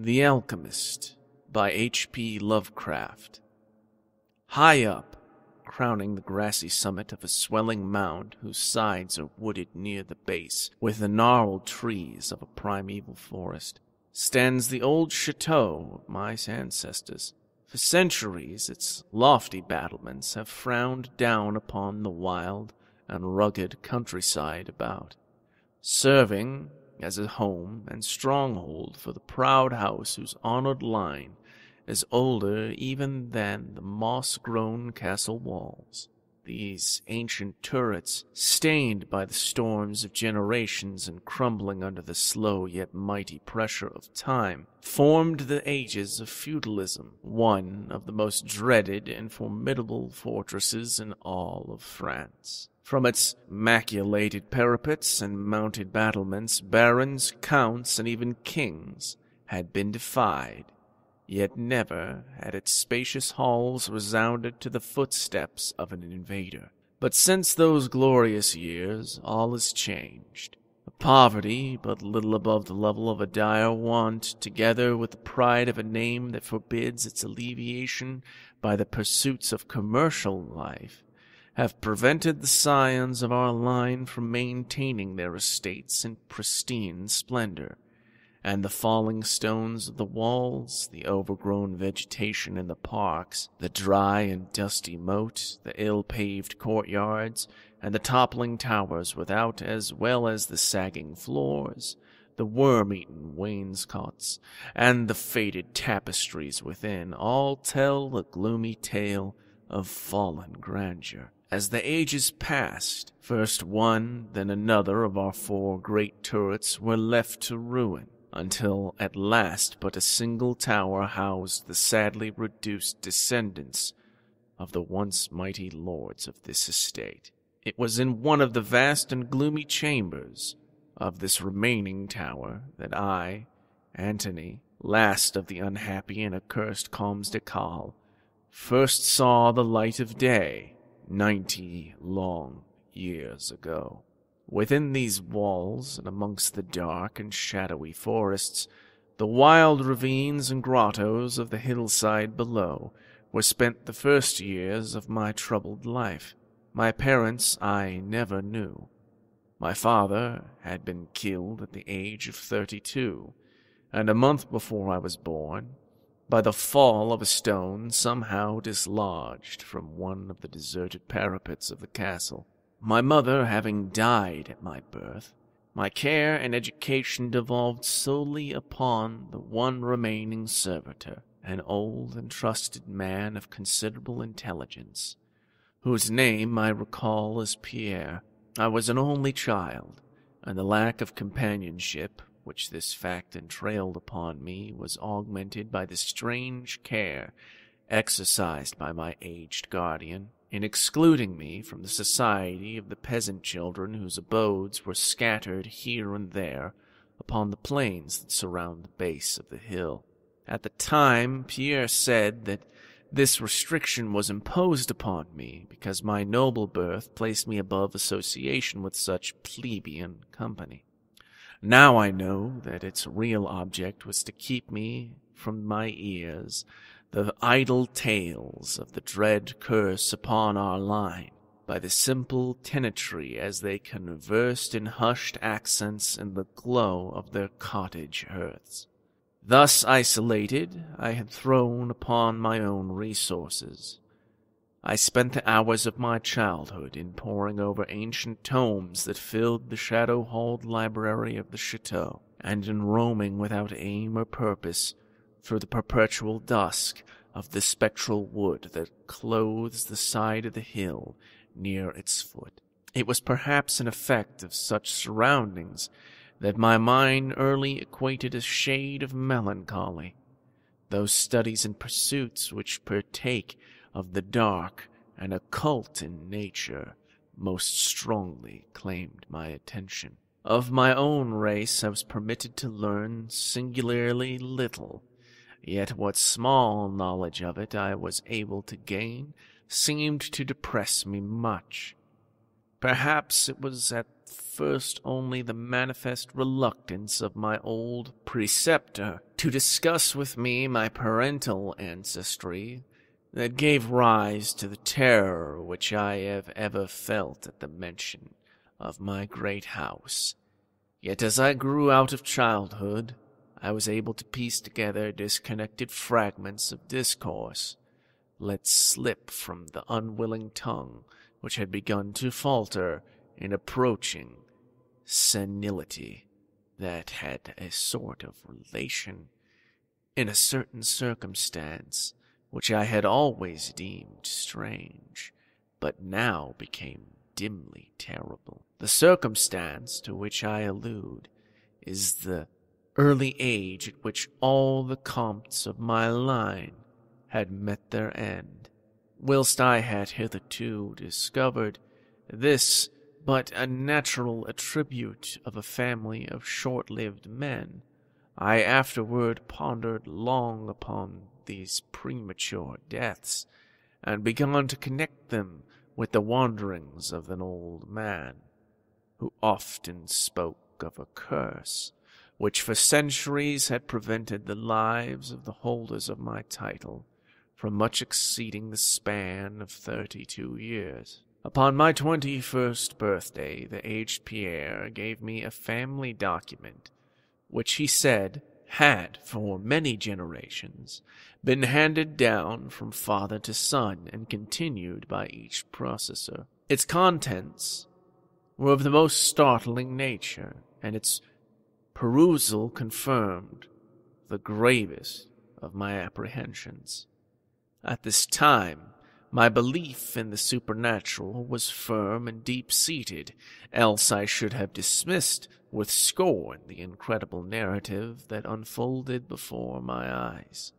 The Alchemist by H.P. Lovecraft. High up, crowning the grassy summit of a swelling mound whose sides are wooded near the base with the gnarled trees of a primeval forest, stands the old chateau of my ancestors. For centuries, its lofty battlements have frowned down upon the wild and rugged countryside about, serving as a home and stronghold for the proud house whose honored line is older even than the moss-grown castle walls. These ancient turrets, stained by the storms of generations and crumbling under the slow yet mighty pressure of time, formed the ages of feudalism, one of the most dreaded and formidable fortresses in all of France. From its maculated parapets and mounted battlements, barons, counts, and even kings had been defied, yet never had its spacious halls resounded to the footsteps of an invader. But since those glorious years, all has changed. A poverty but little above the level of a dire want, together with the pride of a name that forbids its alleviation by the pursuits of commercial life, have prevented the scions of our line from maintaining their estates in pristine splendor, and the falling stones of the walls, the overgrown vegetation in the parks, the dry and dusty moat, the ill-paved courtyards, and the toppling towers without, as well as the sagging floors, the worm-eaten wainscots, and the faded tapestries within, all tell the gloomy tale of fallen grandeur. As the ages passed, first one, then another of our four great turrets were left to ruin, until at last but a single tower housed the sadly reduced descendants of the once mighty lords of this estate. It was in one of the vast and gloomy chambers of this remaining tower that I, Antony, last of the unhappy and accursed Comtes de Cal, first saw the light of day ninety long years ago. Within these walls, and amongst the dark and shadowy forests, the wild ravines and grottos of the hillside below, were spent the first years of my troubled life. My parents I never knew. My father had been killed at the age of thirty-two, and a month before I was born, by the fall of a stone somehow dislodged from one of the deserted parapets of the castle. My mother having died at my birth, my care and education devolved solely upon the one remaining servitor, an old and trusted man of considerable intelligence, whose name I recall as Pierre. I was an only child, and the lack of companionship which this fact entailed upon me was augmented by the strange care exercised by my aged guardian in excluding me from the society of the peasant children whose abodes were scattered here and there upon the plains that surround the base of the hill. At the time, Pierre said that this restriction was imposed upon me because my noble birth placed me above association with such plebeian company. Now I know that its real object was to keep me from my ears the idle tales of the dread curse upon our line, by the simple tenantry as they conversed in hushed accents in the glow of their cottage hearths. Thus isolated, I had thrown upon my own resources, I spent the hours of my childhood in poring over ancient tomes that filled the shadow-halled library of the chateau, and in roaming without aim or purpose through the perpetual dusk of the spectral wood that clothes the side of the hill near its foot. It was perhaps an effect of such surroundings that my mind early equated a shade of melancholy. Those studies and pursuits which partake of the dark and occult in nature most strongly claimed my attention. Of my own race I was permitted to learn singularly little, yet what small knowledge of it I was able to gain seemed to depress me much. Perhaps it was at first only the manifest reluctance of my old preceptor to discuss with me my parental ancestry that gave rise to the terror which I have ever felt at the mention of my great house. Yet as I grew out of childhood, I was able to piece together disconnected fragments of discourse let slip from the unwilling tongue which had begun to falter in approaching senility that had a sort of relation in a certain circumstance which I had always deemed strange, but now became dimly terrible. The circumstance to which I allude is the early age at which all the Comtes of my line had met their end, whilst I had hitherto discovered this but a natural attribute of a family of short-lived men. I afterward pondered long upon these premature deaths, and began to connect them with the wanderings of an old man, who often spoke of a curse which for centuries had prevented the lives of the holders of my title from much exceeding the span of thirty-two years. Upon my twenty-first birthday, the aged Pierre gave me a family document, which he said had, for many generations, been handed down from father to son and continued by each processor. Its contents were of the most startling nature, and its perusal confirmed the gravest of my apprehensions. At this time, my belief in the supernatural was firm and deep-seated, else I should have dismissed with scorn the incredible narrative that unfolded before my eyes.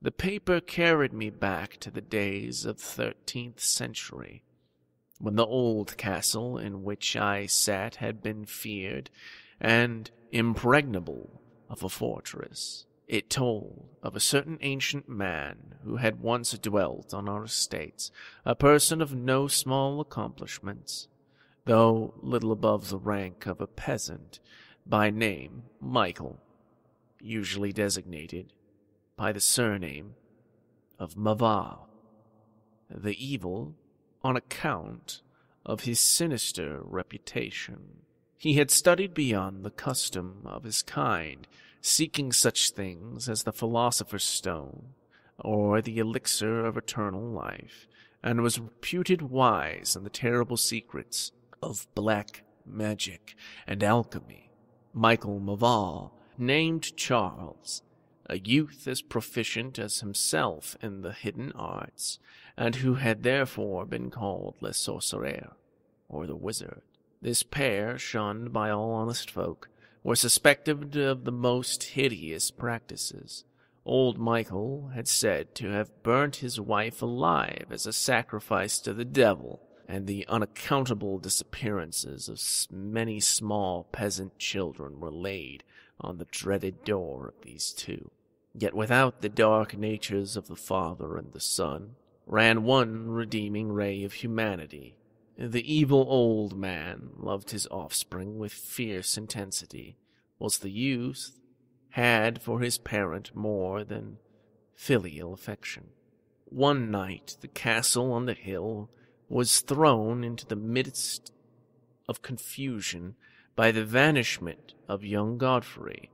The paper carried me back to the days of the thirteenth century, when the old castle in which I sat had been feared and impregnable of a fortress. It told of a certain ancient man who had once dwelt on our estates, a person of no small accomplishments, though little above the rank of a peasant, by name Michael, usually designated by the surname of Maval, the evil on account of his sinister reputation. He had studied beyond the custom of his kind, seeking such things as the philosopher's stone or the elixir of eternal life, and was reputed wise in the terrible secrets of black magic and alchemy. Michael Maval, named Charles, a youth as proficient as himself in the hidden arts, and who had therefore been called Le Sorcier, or the Wizard. This pair, shunned by all honest folk, were suspected of the most hideous practices. Old Michael had said to have burnt his wife alive as a sacrifice to the devil, and the unaccountable disappearances of many small peasant children were laid on the dreaded door of these two. Yet without the dark natures of the father and the son ran one redeeming ray of humanity, the evil old man loved his offspring with fierce intensity, whilst the youth had for his parent more than filial affection. One night the castle on the hill was thrown into the midst of confusion by the vanishment of young Godfrey,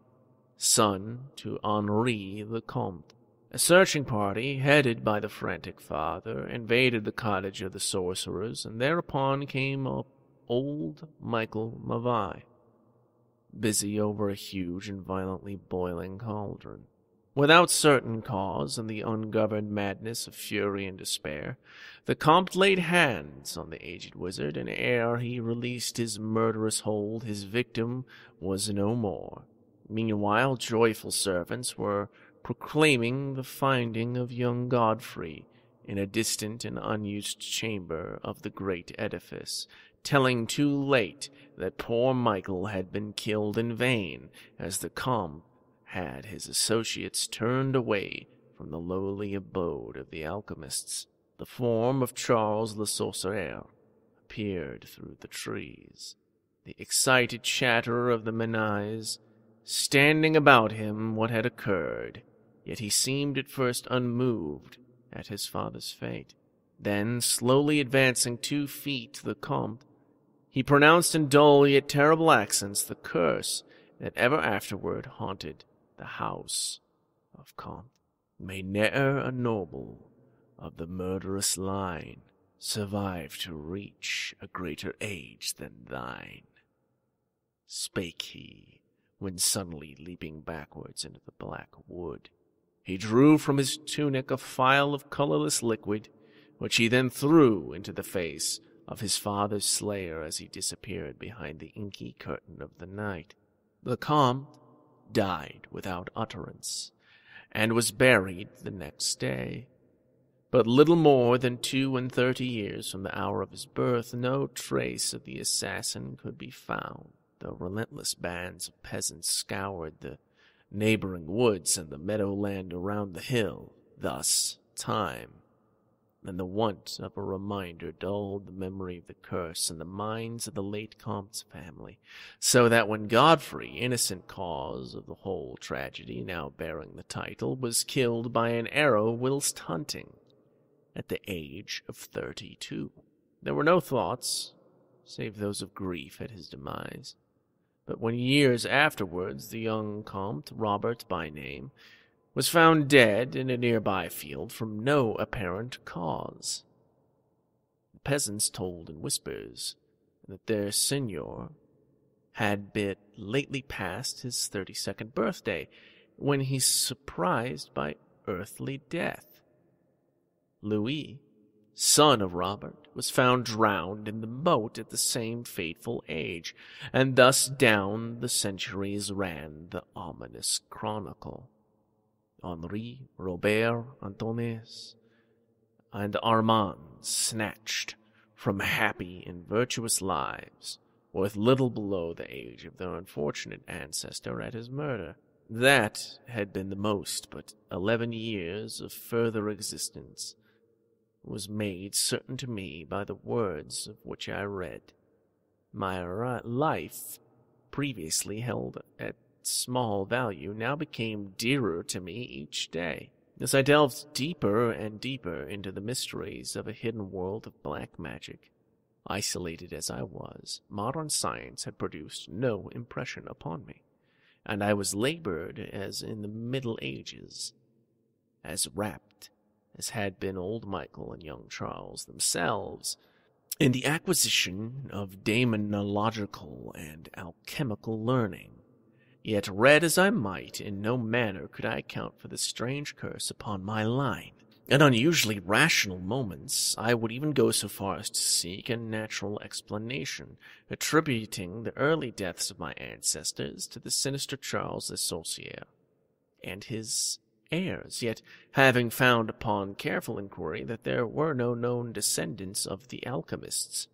son to Henri the Comte. A searching party, headed by the frantic father, invaded the cottage of the sorcerers, and thereupon came up old Michael Maval, busy over a huge and violently boiling cauldron. Without certain cause, in the ungoverned madness of fury and despair, the Comte laid hands on the aged wizard, and ere he released his murderous hold, his victim was no more. Meanwhile, joyful servants were proclaiming the finding of young Godfrey in a distant and unused chamber of the great edifice, telling too late that poor Michael had been killed in vain, as the Comte had his associates turned away from the lowly abode of the alchemists. The form of Charles Le Sorcier appeared through the trees. the excited chatter of the Menais, standing about him what had occurred, yet he seemed at first unmoved at his father's fate. Then, slowly advancing two feet to the Comte, he pronounced in dull yet terrible accents the curse that ever afterward haunted the house of Comte. May ne'er a noble of the murderous line survive to reach a greater age than thine, spake he, when suddenly leaping backwards into the black wood. He drew from his tunic a phial of colorless liquid, which he then threw into the face of his father's slayer as he disappeared behind the inky curtain of the night. The Comte died without utterance, and was buried the next day. But little more than two and thirty years from the hour of his birth, no trace of the assassin could be found, though relentless bands of peasants scoured the neighboring woods and the meadowland around the hill. Thus, time and the want of a reminder dulled the memory of the curse in the minds of the late Comte's family, so that when Godfrey, innocent cause of the whole tragedy now bearing the title, was killed by an arrow whilst hunting, at the age of thirty-two, there were no thoughts, save those of grief at his demise. But when years afterwards the young Comte, Robert by name, was found dead in a nearby field from no apparent cause. The peasants told in whispers that their seigneur had but lately passed his thirty-second birthday when he's surprised by earthly death. Louis, son of Robert, was found drowned in the moat at the same fateful age, and thus down the centuries ran the ominous chronicle. Henri, Robert, Antones, and Armand snatched from happy and virtuous lives, with little below the age of their unfortunate ancestor at his murder. That had been the most, but eleven years of further existence was made certain to me by the words of which I read. My life, previously held at small value now became dearer to me each day, as I delved deeper and deeper into the mysteries of a hidden world of black magic. Isolated as I was, modern science had produced no impression upon me, and I was labored as in the Middle Ages, as rapt as had been old Michael and young Charles themselves, in the acquisition of demonological and alchemical learning Yet read as I might, in no manner could I account for the strange curse upon my line. At unusually rational moments, I would even go so far as to seek a natural explanation, attributing the early deaths of my ancestors to the sinister Charles Le Sorcier and his heirs, yet having found upon careful inquiry that there were no known descendants of the alchemists,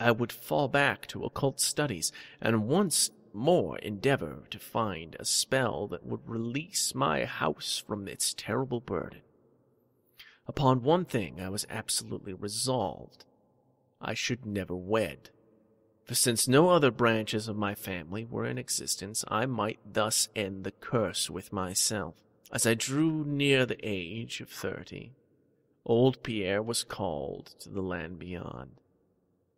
I would fall back to occult studies, and once more endeavor to find a spell that would release my house from its terrible burden. Upon one thing I was absolutely resolved. I should never wed. For since no other branches of my family were in existence, I might thus end the curse with myself. As I drew near the age of thirty, old Pierre was called to the land beyond.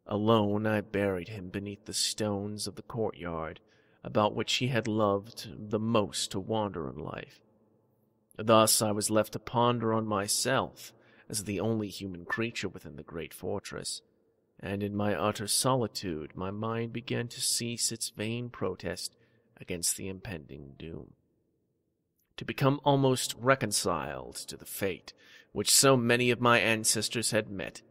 Alone I buried him beneath the stones of the courtyard, about which he had loved the most to wander in life. Thus I was left to ponder on myself as the only human creature within the great fortress, and in my utter solitude my mind began to cease its vain protest against the impending doom. To become almost reconciled to the fate which so many of my ancestors had met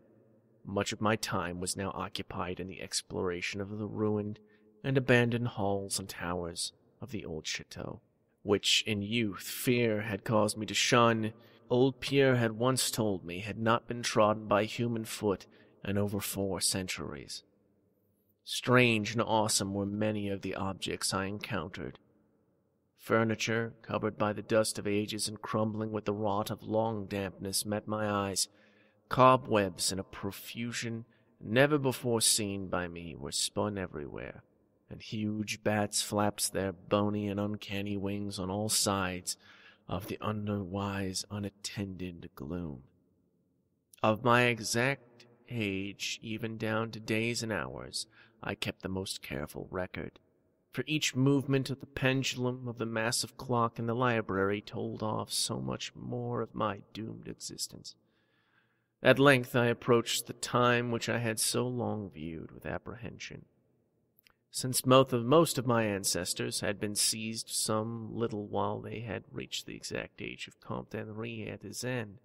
much of my time was now occupied in the exploration of the ruined and abandoned halls and towers of the old chateau, which in youth fear had caused me to shun. Old Pierre had once told me had not been trodden by human foot in over four centuries. Strange and awesome were many of the objects I encountered. Furniture, covered by the dust of ages and crumbling with the rot of long dampness, met my eyes, Cobwebs in a profusion never before seen by me were spun everywhere, and huge bats flapped their bony and uncanny wings on all sides of the underwise unattended gloom. Of my exact age, even down to days and hours, I kept the most careful record, each movement of the pendulum of the massive clock in the library told off so much more of my doomed existence. At length I approached the time which I had so long viewed with apprehension. Since most of, most of my ancestors had been seized some little while they had reached the exact age of Comte Henri at his end,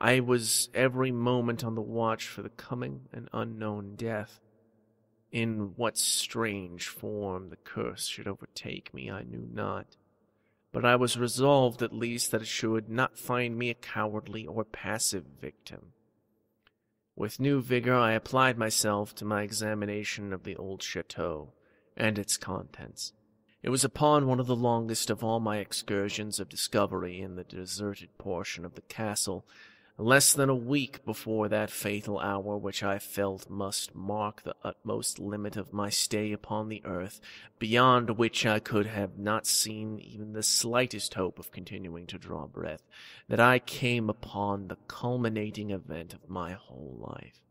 I was every moment on the watch for the coming and unknown death. In what strange form the curse should overtake me, I knew not. But I was resolved at least that it should not find me a cowardly or passive victim. With new vigor, I applied myself to my examination of the old chateau and its contents. It was upon one of the longest of all my excursions of discovery in the deserted portion of the castle less than a week before that fatal hour which I felt must mark the utmost limit of my stay upon the earth, beyond which I could have not seen even the slightest hope of continuing to draw breath, that I came upon the culminating event of my whole life.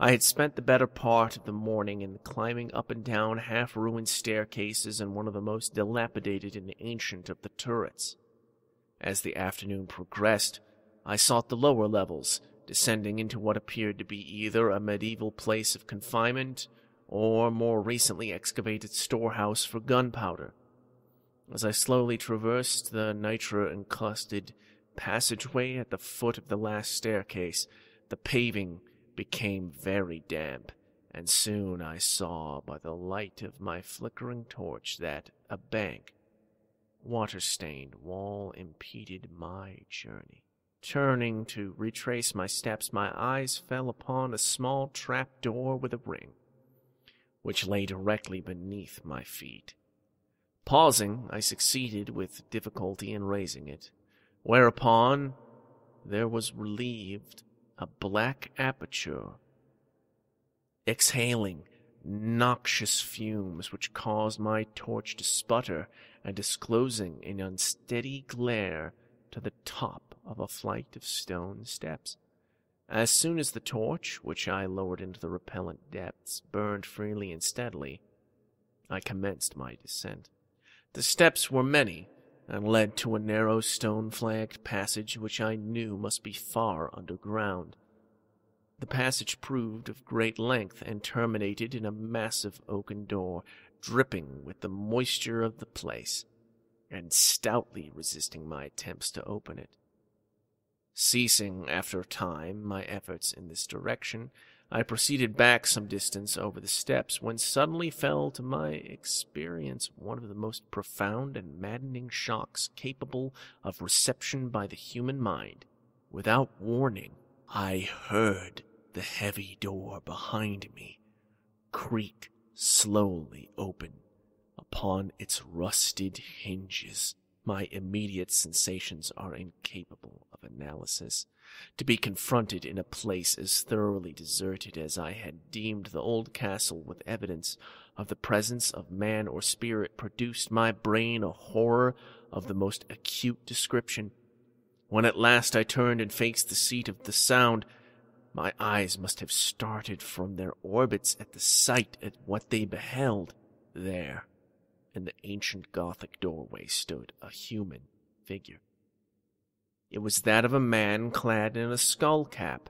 I had spent the better part of the morning in climbing up and down half-ruined staircases in one of the most dilapidated and ancient of the turrets. As the afternoon progressed, I sought the lower levels, descending into what appeared to be either a medieval place of confinement or more recently excavated storehouse for gunpowder. As I slowly traversed the nitre-encrusted passageway at the foot of the last staircase, the paving became very damp, and soon I saw by the light of my flickering torch that a bank, water-stained wall impeded my journey. Turning to retrace my steps, my eyes fell upon a small trap door with a ring, which lay directly beneath my feet. Pausing, I succeeded with difficulty in raising it, whereupon there was relieved a black aperture, exhaling noxious fumes which caused my torch to sputter and disclosing an unsteady glare to the top of a flight of stone steps. As soon as the torch, which I lowered into the repellent depths, burned freely and steadily, I commenced my descent. The steps were many, and led to a narrow stone-flagged passage which I knew must be far underground. The passage proved of great length and terminated in a massive oaken door, dripping with the moisture of the place, and stoutly resisting my attempts to open it. Ceasing after a time my efforts in this direction, I proceeded back some distance over the steps when suddenly fell to my experience one of the most profound and maddening shocks capable of reception by the human mind. Without warning, I heard the heavy door behind me creak slowly open upon its rusted hinges. My immediate sensations are incapable of analysis. To be confronted in a place as thoroughly deserted as I had deemed the old castle with evidence of the presence of man or spirit produced my brain a horror of the most acute description. When at last I turned and faced the seat of the sound, my eyes must have started from their orbits at the sight of what they beheld there in the ancient Gothic doorway stood a human figure. It was that of a man clad in a skull cap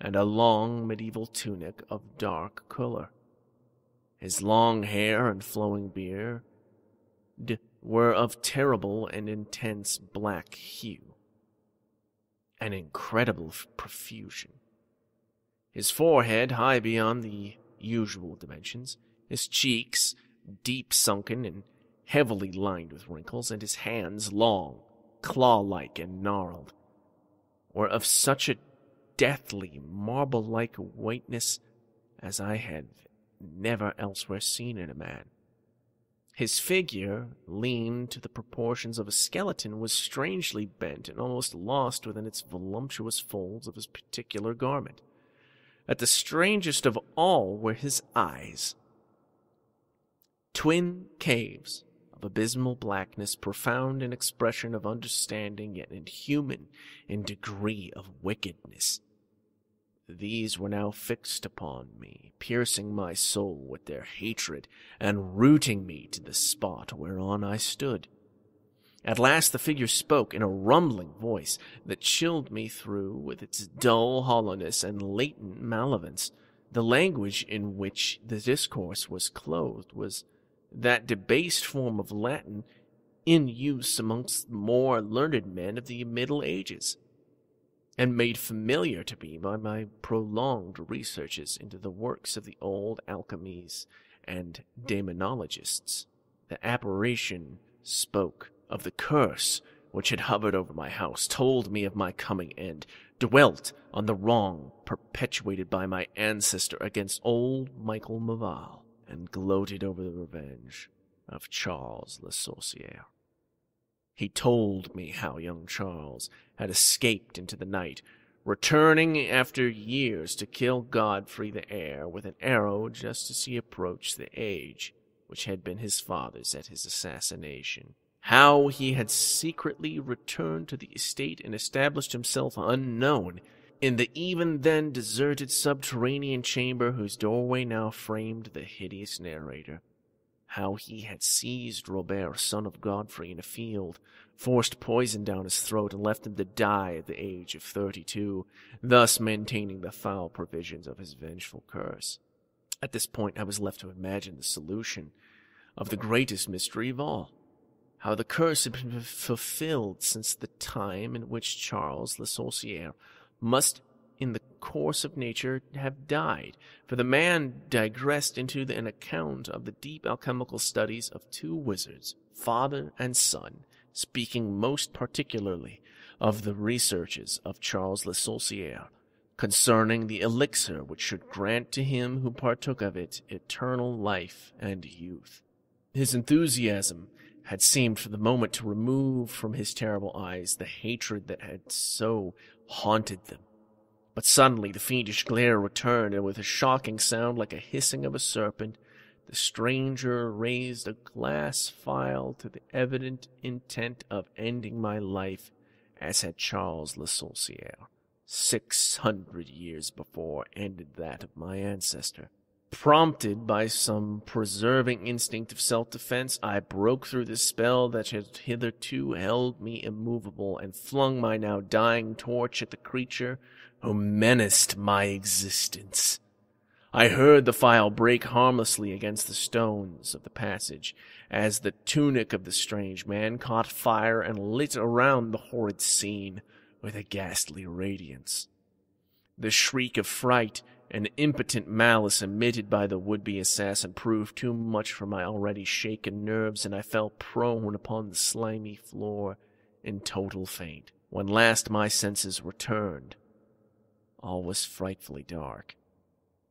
and a long medieval tunic of dark color. His long hair and flowing beard were of terrible and intense black hue, an incredible profusion. His forehead high beyond the usual dimensions, his cheeks deep sunken and heavily lined with wrinkles, and his hands long, claw-like and gnarled, were of such a deathly, marble-like whiteness as I had never elsewhere seen in a man. His figure, lean to the proportions of a skeleton, was strangely bent and almost lost within its voluptuous folds of his particular garment. At the strangest of all were his eyes, Twin caves of abysmal blackness, profound in expression of understanding, yet inhuman in degree of wickedness. These were now fixed upon me, piercing my soul with their hatred, and rooting me to the spot whereon I stood. At last the figure spoke in a rumbling voice that chilled me through with its dull hollowness and latent malevolence. The language in which the discourse was clothed was that debased form of Latin in use amongst more learned men of the Middle Ages and made familiar to me by my prolonged researches into the works of the old alchemies and demonologists. The apparition spoke of the curse which had hovered over my house, told me of my coming end, dwelt on the wrong perpetuated by my ancestor against old Michael Maval, and gloated over the revenge of Charles Le Sorcier. He told me how young Charles had escaped into the night, returning after years to kill Godfrey the heir with an arrow just as he approached the age which had been his father's at his assassination. How he had secretly returned to the estate and established himself unknown in the even then deserted subterranean chamber whose doorway now framed the hideous narrator how he had seized Robert, son of Godfrey, in a field, forced poison down his throat, and left him to die at the age of thirty-two, thus maintaining the foul provisions of his vengeful curse. At this point, I was left to imagine the solution of the greatest mystery of all. How the curse had been fulfilled since the time in which Charles Le Sorcier must in the course of nature have died, for the man digressed into an account of the deep alchemical studies of two wizards, father and son, speaking most particularly of the researches of Charles Le Sorcier concerning the elixir which should grant to him who partook of it eternal life and youth. His enthusiasm had seemed for the moment to remove from his terrible eyes the hatred that had so haunted them. But suddenly the fiendish glare returned, and with a shocking sound like a hissing of a serpent, the stranger raised a glass phial to the evident intent of ending my life, as had Charles Le Sorcier, six hundred years before, ended that of my ancestor. Prompted by some preserving instinct of self-defense, I broke through the spell that had hitherto held me immovable, and flung my now dying torch at the creature who menaced my existence. I heard the phial break harmlessly against the stones of the passage as the tunic of the strange man caught fire and lit around the horrid scene with a ghastly radiance. The shriek of fright and impotent malice emitted by the would-be assassin proved too much for my already shaken nerves, and I fell prone upon the slimy floor in total faint. When last my senses returned, all was frightfully dark,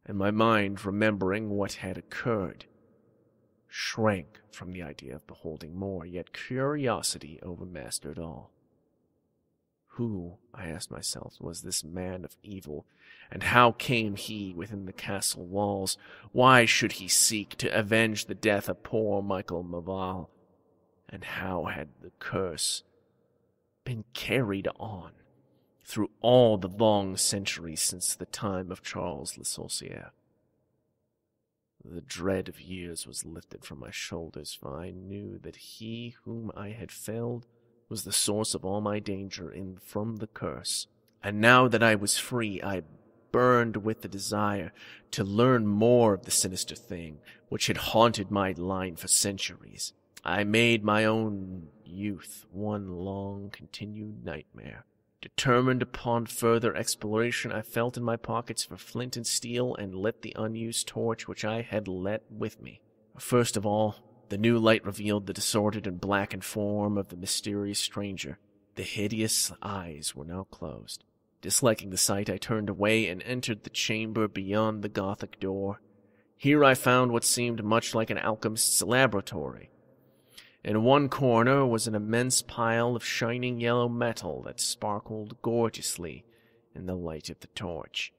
and my mind, remembering what had occurred, shrank from the idea of beholding more, yet curiosity overmastered all. Who, I asked myself, was this man of evil, and how came he within the castle walls? Why should he seek to avenge the death of poor Michael Maval? And how had the curse been carried on? through all the long centuries since the time of Charles Le Sorcier. The dread of years was lifted from my shoulders, for I knew that he whom I had felled was the source of all my danger and from the curse. And now that I was free, I burned with the desire to learn more of the sinister thing which had haunted my line for centuries. I made my own youth one long continued nightmare. Determined upon further exploration, I felt in my pockets for flint and steel and lit the unused torch which I had let with me. First of all, the new light revealed the disordered and blackened form of the mysterious stranger. The hideous eyes were now closed. Disliking the sight, I turned away and entered the chamber beyond the Gothic door. Here I found what seemed much like an alchemist's laboratory. In one corner was an immense pile of shining yellow metal that sparkled gorgeously in the light of the torch.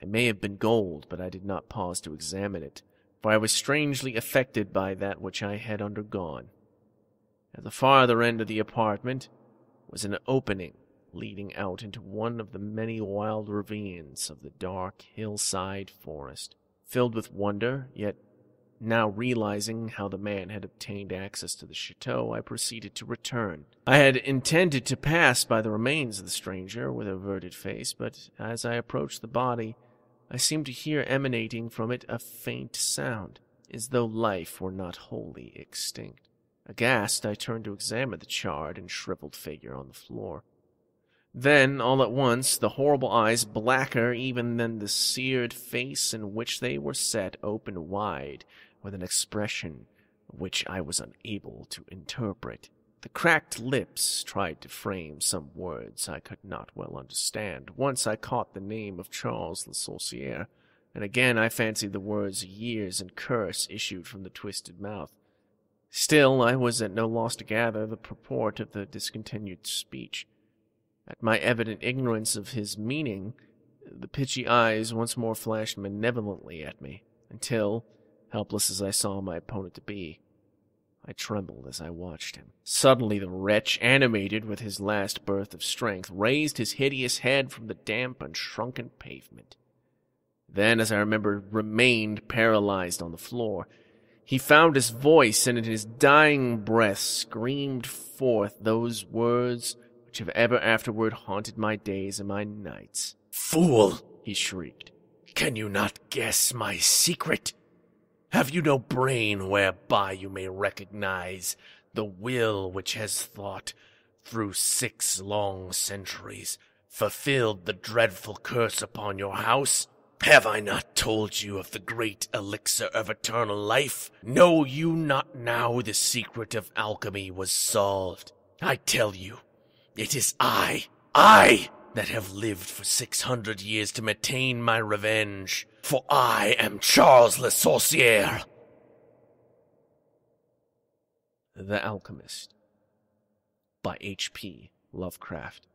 It may have been gold, but I did not pause to examine it, for I was strangely affected by that which I had undergone. At the farther end of the apartment was an opening leading out into one of the many wild ravines of the dark hillside forest. Filled with wonder, yet now realizing how the man had obtained access to the chateau, I proceeded to return. I had intended to pass by the remains of the stranger with averted face, but as I approached the body, I seemed to hear emanating from it a faint sound, as though life were not wholly extinct. Aghast, I turned to examine the charred and shriveled figure on the floor. Then, all at once, the horrible eyes, blacker even than the seared face in which they were set, opened wide, with an expression which I was unable to interpret. The cracked lips tried to frame some words I could not well understand. Once I caught the name of Charles Le Sorcier, and again I fancied the words years and curse issued from the twisted mouth. Still, I was at no loss to gather the purport of the discontinued speech. At my evident ignorance of his meaning, the pitchy eyes once more flashed malevolently at me, until, helpless as I saw my opponent to be, I trembled as I watched him. Suddenly the wretch, animated with his last birth of strength, raised his hideous head from the damp and shrunken pavement. Then, as I remember, remained paralyzed on the floor. He found his voice, and in his dying breath screamed forth those words which have ever afterward haunted my days and my nights. Fool! he shrieked. Can you not guess my secret? Have you no brain whereby you may recognize the will which has thought, through six long centuries, fulfilled the dreadful curse upon your house? Have I not told you of the great elixir of eternal life? Know you not now the secret of alchemy was solved? I tell you, it is I, I, that have lived for six hundred years to maintain my revenge, for I am Charles Le Sorcier. The Alchemist by H.P. Lovecraft